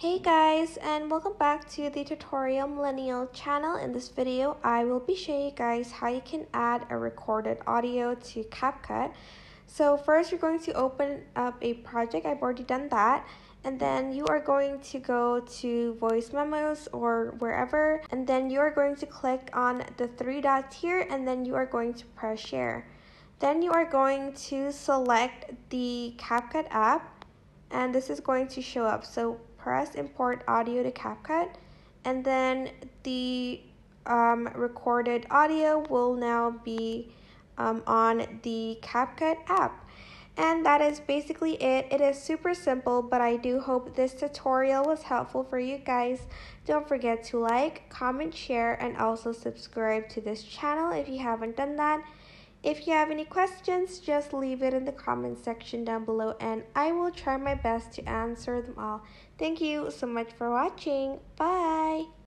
Hey guys and welcome back to the tutorial millennial channel. In this video I will be showing you guys how you can add a recorded audio to CapCut. So first you're going to open up a project. I've already done that. And then you are going to go to voice memos or wherever. And then you are going to click on the three dots here and then you are going to press share. Then you are going to select the CapCut app and this is going to show up. So press import audio to CapCut and then the um, recorded audio will now be um, on the CapCut app. And that is basically it. It is super simple, but I do hope this tutorial was helpful for you guys. Don't forget to like, comment, share, and also subscribe to this channel if you haven't done that. If you have any questions, just leave it in the comment section down below and I will try my best to answer them all. Thank you so much for watching. Bye!